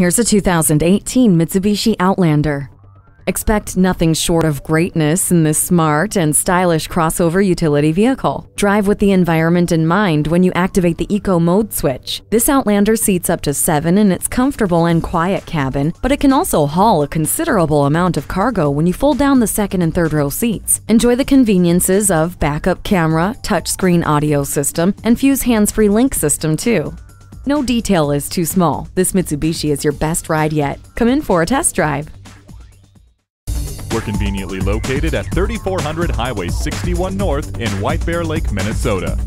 Here's a 2018 Mitsubishi Outlander. Expect nothing short of greatness in this smart and stylish crossover utility vehicle. Drive with the environment in mind when you activate the Eco Mode switch. This Outlander seats up to seven in its comfortable and quiet cabin, but it can also haul a considerable amount of cargo when you fold down the second and third row seats. Enjoy the conveniences of backup camera, touchscreen audio system, and Fuse hands-free link system too. No detail is too small. This Mitsubishi is your best ride yet. Come in for a test drive. We're conveniently located at 3400 Highway 61 North in White Bear Lake, Minnesota.